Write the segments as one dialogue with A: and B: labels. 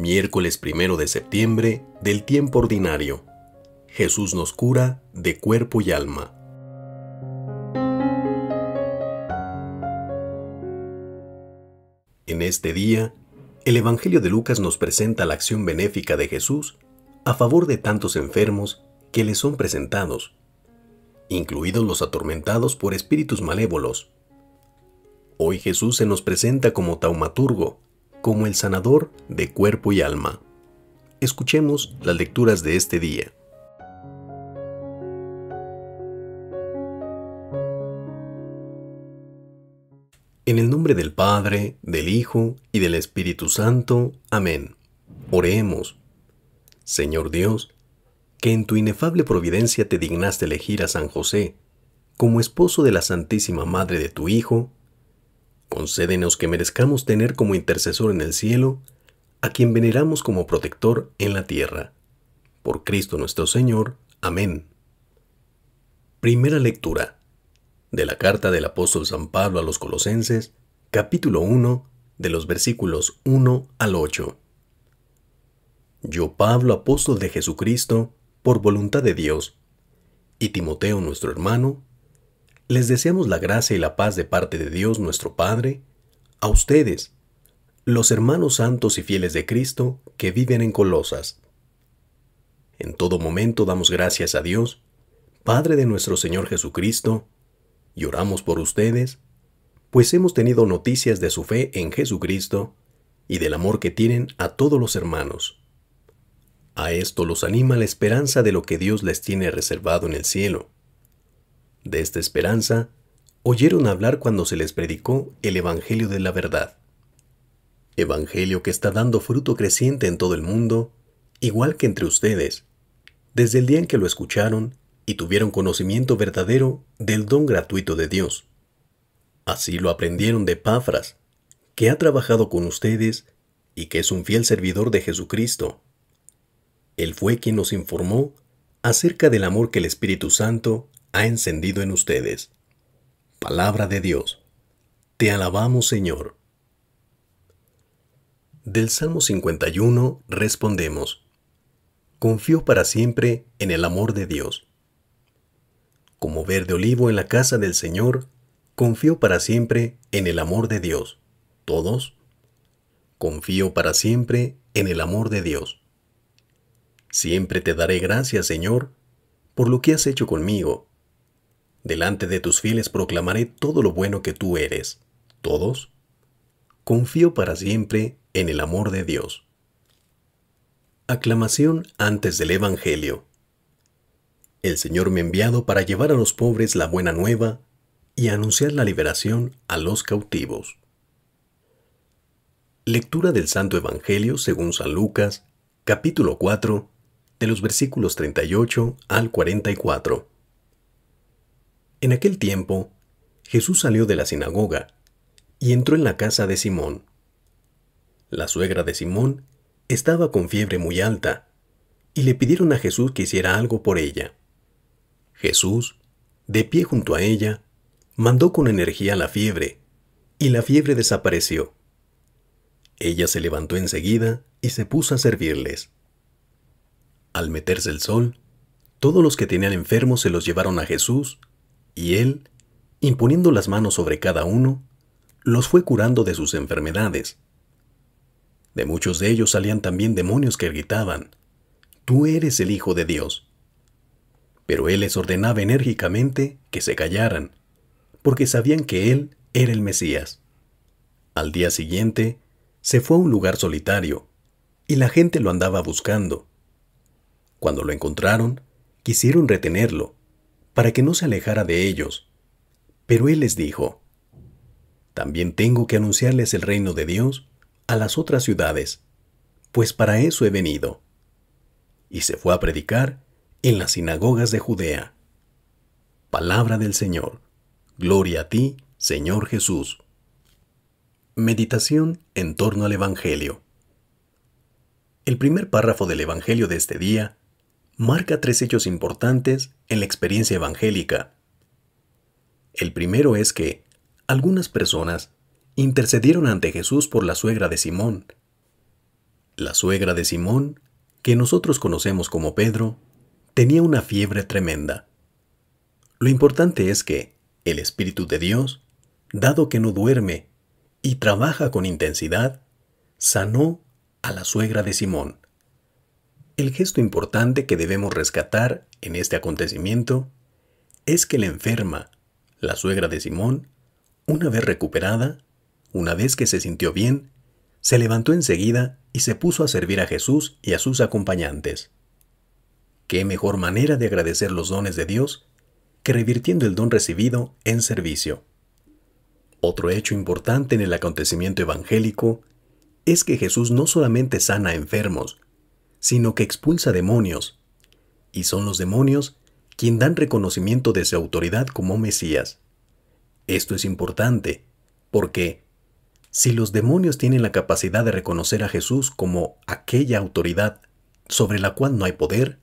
A: Miércoles primero de septiembre del tiempo ordinario. Jesús nos cura de cuerpo y alma. En este día, el Evangelio de Lucas nos presenta la acción benéfica de Jesús a favor de tantos enfermos que le son presentados, incluidos los atormentados por espíritus malévolos. Hoy Jesús se nos presenta como taumaturgo, como el sanador de cuerpo y alma. Escuchemos las lecturas de este día. En el nombre del Padre, del Hijo y del Espíritu Santo. Amén. Oremos. Señor Dios, que en tu inefable providencia te dignaste elegir a San José como esposo de la Santísima Madre de tu Hijo, concédenos que merezcamos tener como intercesor en el cielo a quien veneramos como protector en la tierra. Por Cristo nuestro Señor. Amén. Primera lectura de la carta del apóstol San Pablo a los Colosenses, capítulo 1, de los versículos 1 al 8. Yo, Pablo, apóstol de Jesucristo, por voluntad de Dios, y Timoteo, nuestro hermano, les deseamos la gracia y la paz de parte de Dios nuestro Padre, a ustedes, los hermanos santos y fieles de Cristo que viven en Colosas. En todo momento damos gracias a Dios, Padre de nuestro Señor Jesucristo, y oramos por ustedes, pues hemos tenido noticias de su fe en Jesucristo y del amor que tienen a todos los hermanos. A esto los anima la esperanza de lo que Dios les tiene reservado en el cielo de esta esperanza, oyeron hablar cuando se les predicó el Evangelio de la verdad. Evangelio que está dando fruto creciente en todo el mundo, igual que entre ustedes, desde el día en que lo escucharon y tuvieron conocimiento verdadero del don gratuito de Dios. Así lo aprendieron de Pafras, que ha trabajado con ustedes y que es un fiel servidor de Jesucristo. Él fue quien nos informó acerca del amor que el Espíritu Santo ha encendido en ustedes. Palabra de Dios. Te alabamos, Señor. Del Salmo 51 respondemos. Confío para siempre en el amor de Dios. Como verde olivo en la casa del Señor, confío para siempre en el amor de Dios. ¿Todos? Confío para siempre en el amor de Dios. Siempre te daré gracias, Señor, por lo que has hecho conmigo Delante de tus fieles proclamaré todo lo bueno que tú eres. ¿Todos? Confío para siempre en el amor de Dios. Aclamación antes del Evangelio. El Señor me ha enviado para llevar a los pobres la buena nueva y anunciar la liberación a los cautivos. Lectura del Santo Evangelio según San Lucas, capítulo 4, de los versículos 38 al 44. En aquel tiempo, Jesús salió de la sinagoga y entró en la casa de Simón. La suegra de Simón estaba con fiebre muy alta y le pidieron a Jesús que hiciera algo por ella. Jesús, de pie junto a ella, mandó con energía la fiebre y la fiebre desapareció. Ella se levantó enseguida y se puso a servirles. Al meterse el sol, todos los que tenían enfermos se los llevaron a Jesús y él, imponiendo las manos sobre cada uno, los fue curando de sus enfermedades. De muchos de ellos salían también demonios que gritaban, Tú eres el Hijo de Dios. Pero él les ordenaba enérgicamente que se callaran, porque sabían que él era el Mesías. Al día siguiente, se fue a un lugar solitario, y la gente lo andaba buscando. Cuando lo encontraron, quisieron retenerlo, para que no se alejara de ellos. Pero él les dijo, También tengo que anunciarles el reino de Dios a las otras ciudades, pues para eso he venido. Y se fue a predicar en las sinagogas de Judea. Palabra del Señor. Gloria a ti, Señor Jesús. Meditación en torno al Evangelio. El primer párrafo del Evangelio de este día marca tres hechos importantes en la experiencia evangélica. El primero es que algunas personas intercedieron ante Jesús por la suegra de Simón. La suegra de Simón, que nosotros conocemos como Pedro, tenía una fiebre tremenda. Lo importante es que el Espíritu de Dios, dado que no duerme y trabaja con intensidad, sanó a la suegra de Simón. El gesto importante que debemos rescatar en este acontecimiento es que la enferma, la suegra de Simón, una vez recuperada, una vez que se sintió bien, se levantó enseguida y se puso a servir a Jesús y a sus acompañantes. ¿Qué mejor manera de agradecer los dones de Dios que revirtiendo el don recibido en servicio? Otro hecho importante en el acontecimiento evangélico es que Jesús no solamente sana a enfermos, sino que expulsa demonios, y son los demonios quien dan reconocimiento de su autoridad como Mesías. Esto es importante, porque si los demonios tienen la capacidad de reconocer a Jesús como aquella autoridad sobre la cual no hay poder,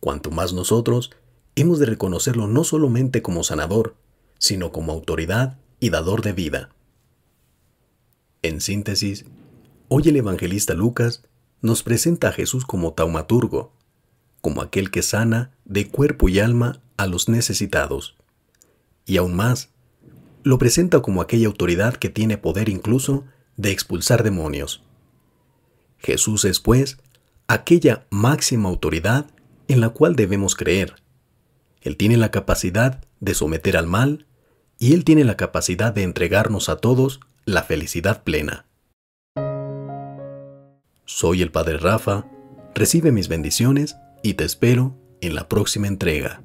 A: cuanto más nosotros hemos de reconocerlo no solamente como sanador, sino como autoridad y dador de vida. En síntesis, hoy el evangelista Lucas nos presenta a Jesús como taumaturgo, como aquel que sana de cuerpo y alma a los necesitados. Y aún más, lo presenta como aquella autoridad que tiene poder incluso de expulsar demonios. Jesús es, pues, aquella máxima autoridad en la cual debemos creer. Él tiene la capacidad de someter al mal y Él tiene la capacidad de entregarnos a todos la felicidad plena. Soy el Padre Rafa, recibe mis bendiciones y te espero en la próxima entrega.